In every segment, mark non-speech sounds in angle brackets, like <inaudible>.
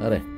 あれ。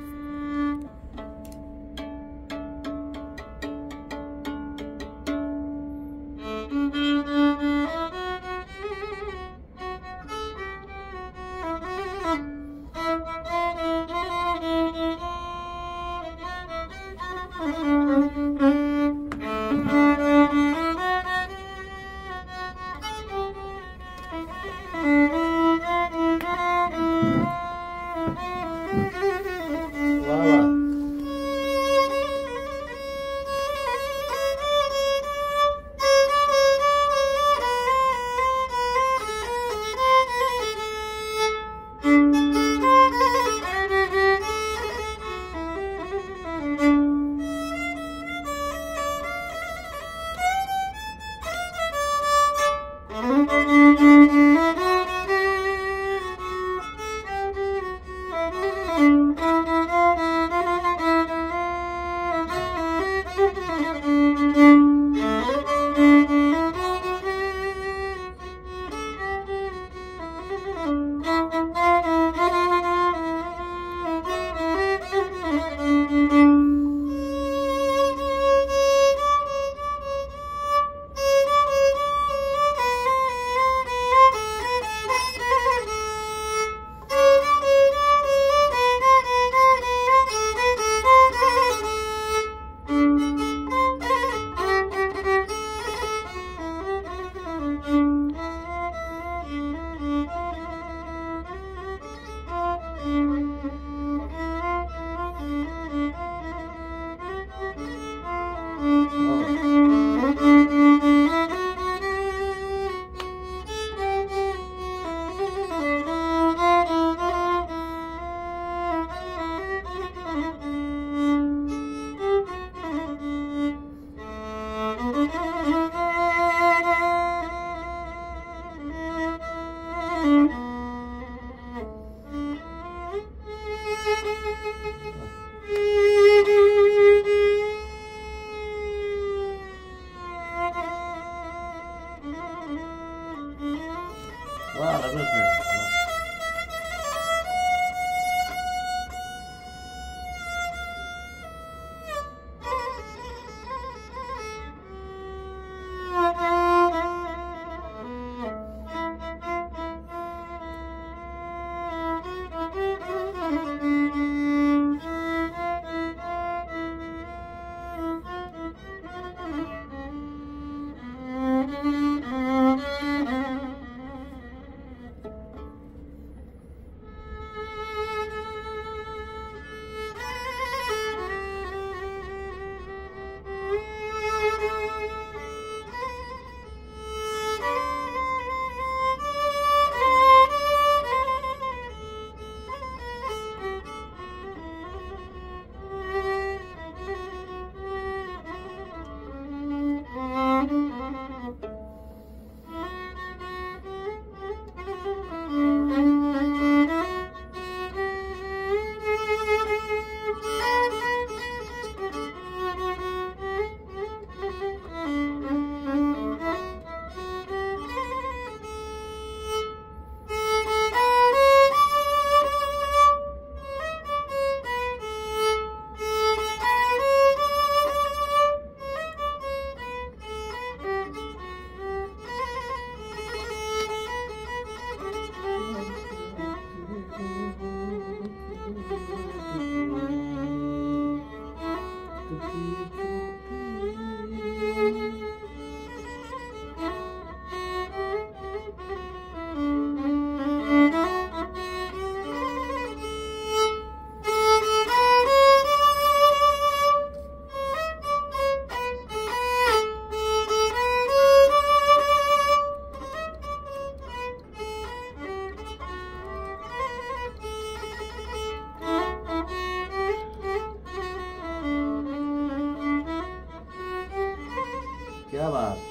ક્યાં વાત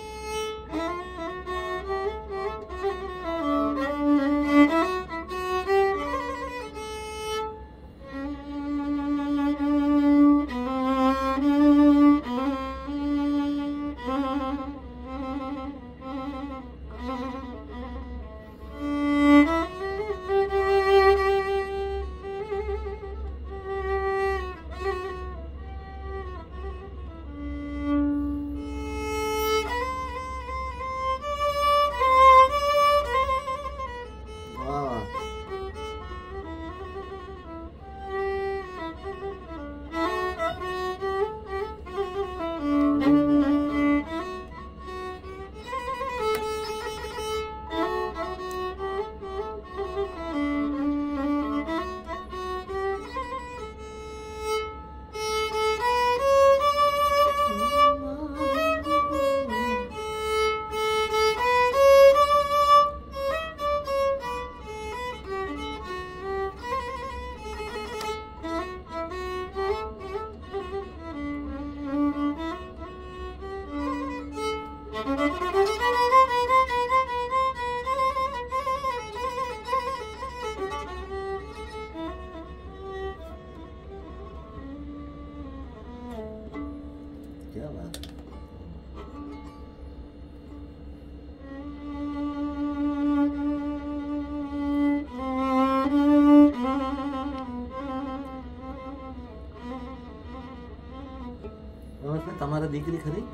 તમારે દીકરી ખરી?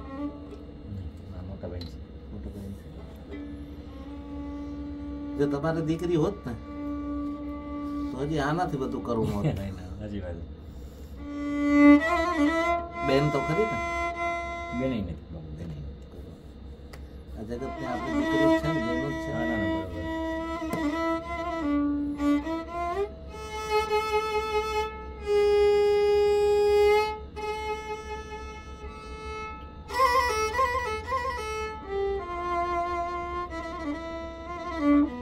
મોટા ભાઈ છે. મોટો ભાઈ છે. જો તમારે દીકરી હોત ને તો હજી આનાથી બધું કરવું <laughs> હોત. હજી વાત બેન તો ખરી ને? બેન નથી બેની આ જગતને આપણી દીકરી છે ને બેન જ છે ના ના બરોબર. Mm-hmm.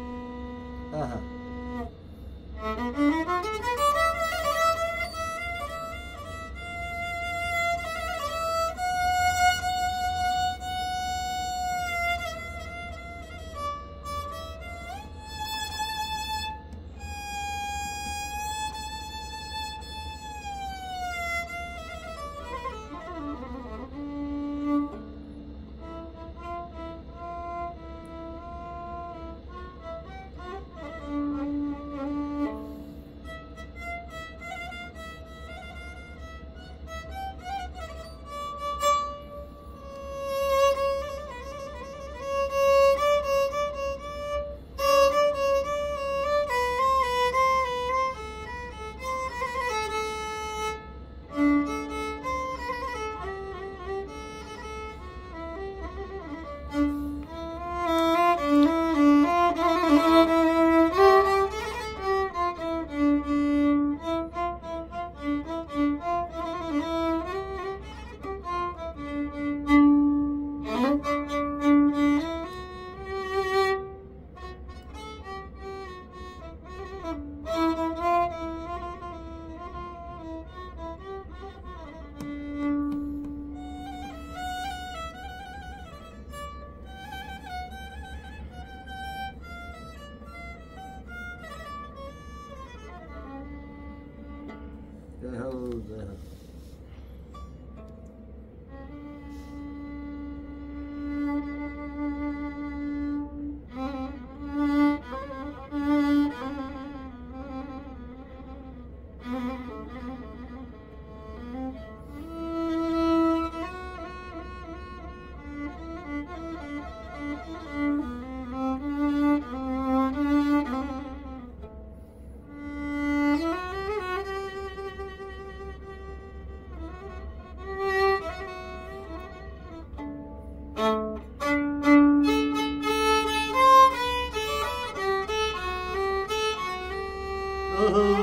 जय हो जय हो Oh.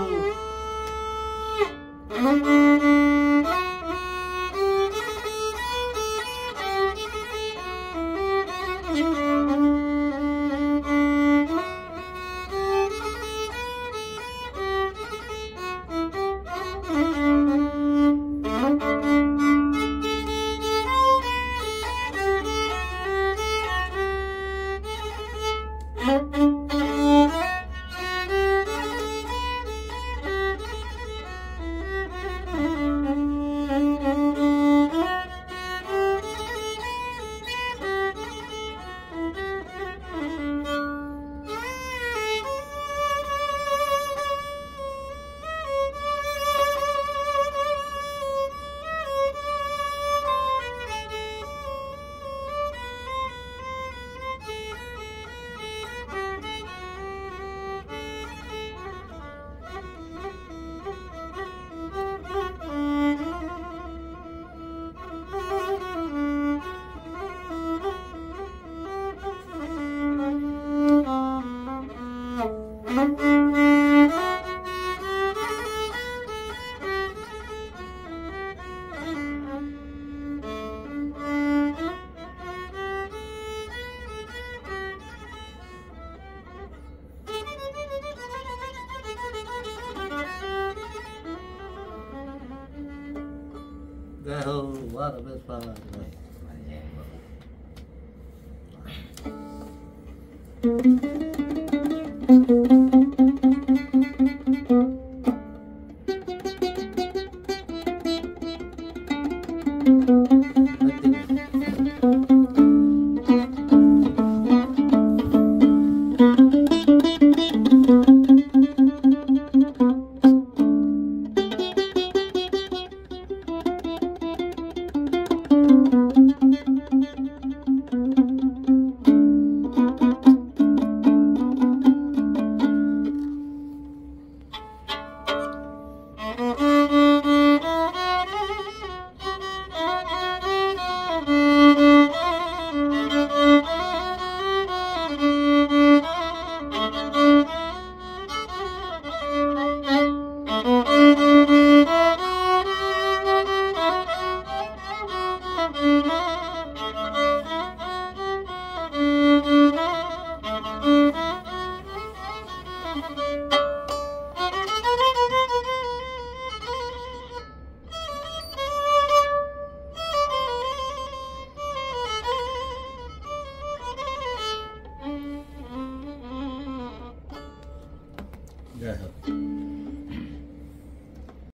that whole lot of it's fine. Thank you.